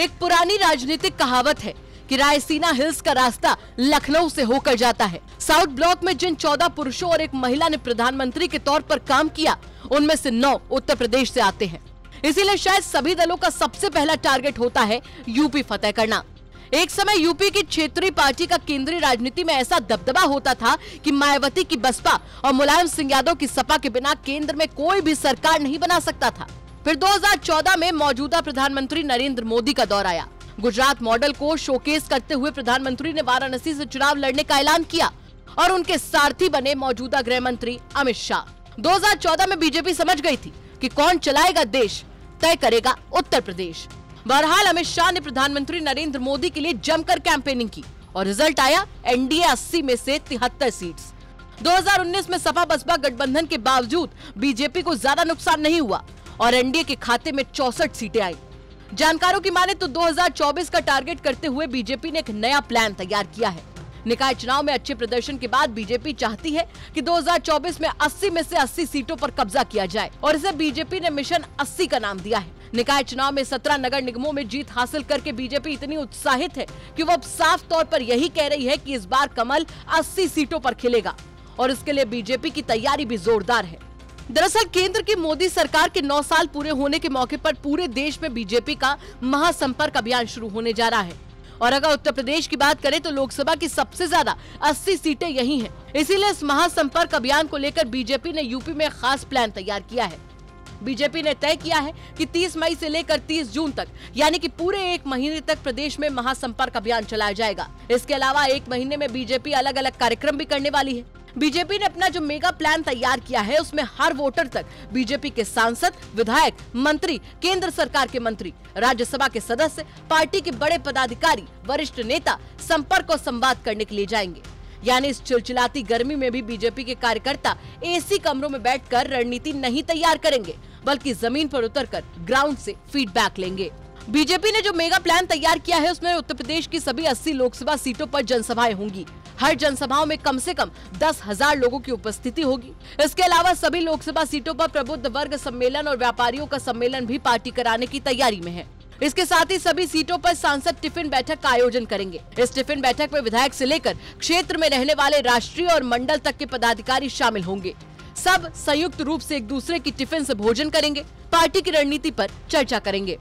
एक पुरानी राजनीतिक कहावत है कि रायसीना हिल्स का रास्ता लखनऊ से होकर जाता है। साउथ ब्लॉक में जिन चौदह पुरुषों और एक महिला ने प्रधानमंत्री के तौर पर काम किया, उनमें से नौ उत्तर प्रदेश से आते हैं। इसीलिए शायद सभी दलों का सबसे पहला टारगेट होता है यूपी फतेह करना। एक समय यूपी की क्षेत्रीय पार्टी का केंद्रीय राजनीति में ऐसा दबदबा होता था कि मायावती की बसपा और मुलायम सिंह यादव की सपा के बिना केंद्र में कोई भी सरकार नहीं बना सकता था। फिर 2014 में मौजूदा प्रधानमंत्री नरेंद्र मोदी का दौर आया। गुजरात मॉडल को शोकेस करते हुए प्रधानमंत्री ने वाराणसी से चुनाव लड़ने का ऐलान किया और उनके सारथी बने मौजूदा गृह मंत्री अमित शाह। 2014 में बीजेपी समझ गई थी कि कौन चलाएगा देश, तय करेगा उत्तर प्रदेश। बहरहाल अमित शाह ने प्रधानमंत्री नरेंद्र मोदी के लिए जमकर कैंपेनिंग की और रिज़ल्ट आया एनडीए 80 में से तिहत्तर सीट्स 2019 में सपा बसपा गठबंधन के बावजूद बीजेपी को ज़्यादा नुकसान नहीं हुआ। और एनडीए के खाते में चौसठ सीटें आई। जानकारों की माने तो 2024 का टारगेट करते हुए बीजेपी ने एक नया प्लान तैयार किया है। निकाय चुनाव में अच्छे प्रदर्शन के बाद बीजेपी चाहती है कि 2024 में 80 में से 80 सीटों पर कब्जा किया जाए और इसे बीजेपी ने मिशन 80 का नाम दिया है। निकाय चुनाव में 17 नगर निगमों में जीत हासिल करके बीजेपी इतनी उत्साहित है कि वो अब साफ़ तौर पर यही कह रही है कि इस बार कमल 80 सीटों पर खिलेगा और इसके लिए बीजेपी की तैयारी भी जोरदार है। दरअसल केंद्र की मोदी सरकार के 9 साल पूरे होने के मौके पर पूरे देश में बीजेपी का महासंपर्क अभियान शुरू होने जा रहा है। और अगर उत्तर प्रदेश की बात करें तो लोकसभा की सबसे ज़्यादा 80 सीटें यही हैं। इसीलिए इस महासंपर्क अभियान को लेकर बीजेपी ने यूपी में खास प्लान तैयार किया है। बीजेपी ने तय किया है कि 30 मई से लेकर 30 जून तक, यानी कि पूरे एक महीने तक प्रदेश में महासंपर्क अभियान चलाया जाएगा। इसके अलावा एक महीने में बीजेपी अलग अलग कार्यक्रम भी करने वाली है। बीजेपी ने अपना जो मेगा प्लान तैयार किया है, उसमें हर वोटर तक बीजेपी के सांसद, विधायक, मंत्री, केंद्र सरकार के मंत्री, राज्यसभा के सदस्य, पार्टी के बड़े पदाधिकारी, वरिष्ठ नेता, संपर्क और संवाद करने के लिए जाएँगे। यानी इस चिलचिलाती गर्मी में भी बीजेपी के कार्यकर्ता एसी कमरों में बैठकर रणनीति नहीं तैयार करेंगे, बल्कि ज़मीन पर उतरकर ग्राउंड से फीडबैक लेंगे। बीजेपी ने जो मेगा प्लान तैयार किया है, उसमें उत्तर प्रदेश की सभी 80 लोकसभा सीटों पर जनसभाएँ होंगी। हर जनसभाओं में कम से कम दस हज़ार लोगों की उपस्थिति होगी। इसके अलावा सभी लोकसभा सीटों पर प्रबुद्ध वर्ग सम्मेलन और व्यापारियों का सम्मेलन भी पार्टी कराने की तैयारी में है। इसके साथ ही सभी सीटों पर सांसद टिफ़िन बैठक का आयोजन करेंगे। इस टिफ़िन बैठक में विधायक से लेकर क्षेत्र में रहने वाले राष्ट्रीय और मंडल तक के पदाधिकारी शामिल होंगे। सब संयुक्त रूप से एक दूसरे की टिफ़िन से भोजन करेंगे। पार्टी की रणनीति पर चर्चा करेंगे।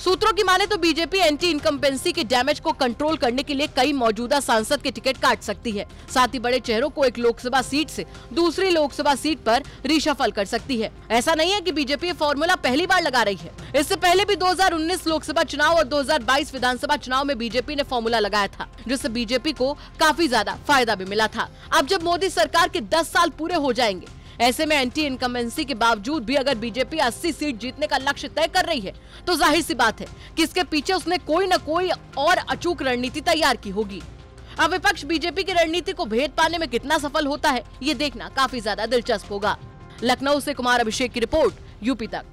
सूत्रों की माने तो बीजेपी एंटी इनकम्पेंसी के डैमेज को कंट्रोल करने के लिए कई मौजूदा सांसद के टिकट काट सकती है। साथ ही बड़े चेहरों को एक लोकसभा सीट से दूसरी लोकसभा सीट पर रिशफल कर सकती है। ऐसा नहीं है कि बीजेपी फॉर्मूला पहली बार लगा रही है। इससे पहले भी 2019 लोकसभा चुनाव और 2022 विधानसभा चुनाव में बीजेपी ने फॉर्मूला लगाया था, जिससे बीजेपी को काफ़ी ज़्यादा फ़ायदा भी मिला था। अब जब मोदी सरकार के दस साल पूरे हो जाएँगे ऐसे में एंटी इनकमेंसी के बावजूद भी अगर बीजेपी 80 सीट जीतने का लक्ष्य तय कर रही है तो ज़ाहिर सी बात है कि इसके पीछे उसने कोई न कोई और अचूक रणनीति तैयार की होगी। अब विपक्ष बीजेपी की रणनीति को भेद पाने में कितना सफल होता है, ये देखना काफ़ी ज़्यादा दिलचस्प होगा। लखनऊ से कुमार अभिषेक की रिपोर्ट, यूपी तक।